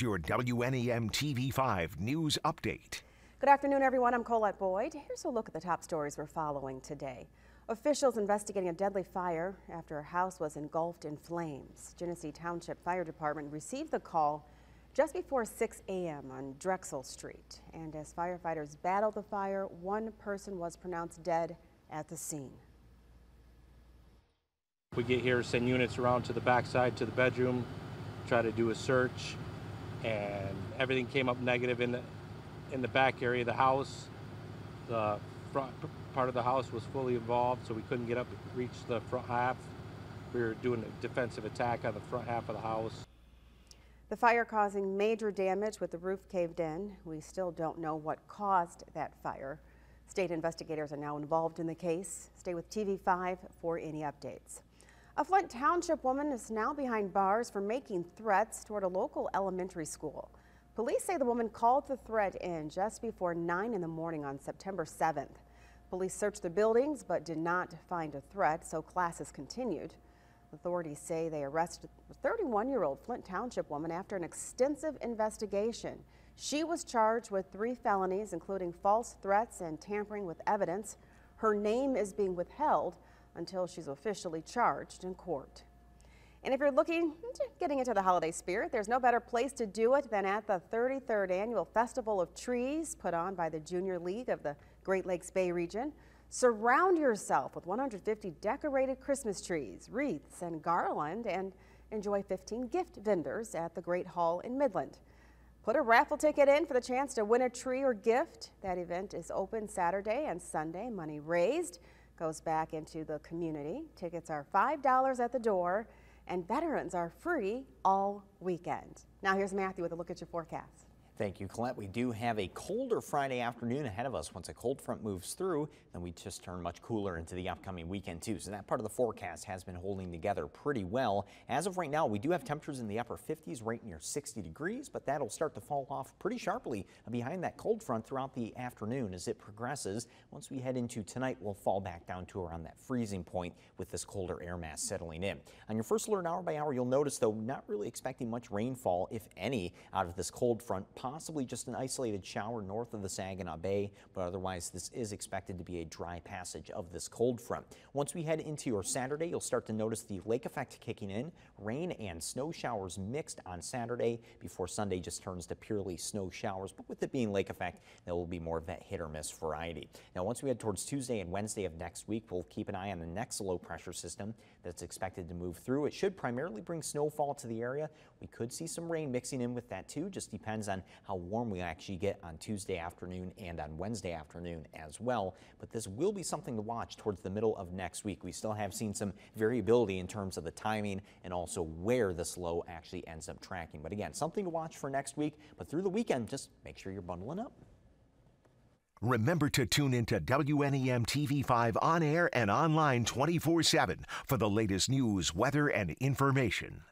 Your WNEM TV5 news update. Good afternoon, everyone. I'm Colette Boyd. Here's a look at the top stories we're following today. Officials investigating a deadly fire after a house was engulfed in flames. Genesee Township Fire Department received the call just before 6 a.m. on Drexel Street. And as firefighters battled the fire, one person was pronounced dead at the scene. We get here, send units around to the backside to the bedroom, try to do a search and everything came up negative in the in the back area of the house. The front part of the house was fully involved, so we couldn't get up reach the front half. We were doing a defensive attack on the front half of the house. The fire causing major damage with the roof caved in. We still don't know what caused that fire. State investigators are now involved in the case. Stay with TV5 for any updates. A Flint Township woman is now behind bars for making threats toward a local elementary school. Police say the woman called the threat in just before 9 in the morning on September 7th. Police searched the buildings but did not find a threat, so classes continued. Authorities say they arrested a 31-year-old Flint Township woman after an extensive investigation. She was charged with three felonies, including false threats and tampering with evidence. Her name is being withheld until she's officially charged in court. And if you're looking, hmm, getting into the holiday spirit, there's no better place to do it than at the 33rd Annual Festival of Trees put on by the Junior League of the Great Lakes Bay region. Surround yourself with 150 decorated Christmas trees, wreaths, and garland, and enjoy 15 gift vendors at the Great Hall in Midland. Put a raffle ticket in for the chance to win a tree or gift. That event is open Saturday and Sunday. Money raised goes back into the community. Tickets are $5 at the door, and veterans are free all weekend. Now here's Matthew with a look at your forecast. Thank you, Colette. We do have a colder Friday afternoon ahead of us. Once a cold front moves through, then we just turn much cooler into the upcoming weekend, too. So that part of the forecast has been holding together pretty well. As of right now, we do have temperatures in the upper 50s, right near 60 degrees, but that'll start to fall off pretty sharply behind that cold front throughout the afternoon as it progresses. Once we head into tonight, we'll fall back down to around that freezing point with this colder air mass settling in. On your first alert hour by hour, you'll notice, though, not really expecting much rainfall, if any, out of this cold front possibly just an isolated shower north of the Saginaw Bay, but otherwise this is expected to be a dry passage of this cold front. Once we head into your Saturday, you'll start to notice the lake effect kicking in. Rain and snow showers mixed on Saturday before Sunday just turns to purely snow showers, but with it being lake effect, there will be more of that hit or miss variety. Now, once we head towards Tuesday and Wednesday of next week, we'll keep an eye on the next low pressure system that's expected to move through. It should primarily bring snowfall to the area. We could see some rain mixing in with that too, just depends on how warm we actually get on Tuesday afternoon and on Wednesday afternoon as well. But this will be something to watch towards the middle of next week. We still have seen some variability in terms of the timing and also where this low actually ends up tracking. But again, something to watch for next week. But through the weekend, just make sure you're bundling up. Remember to tune into WNEM TV5 on air and online 24 7 for the latest news, weather, and information.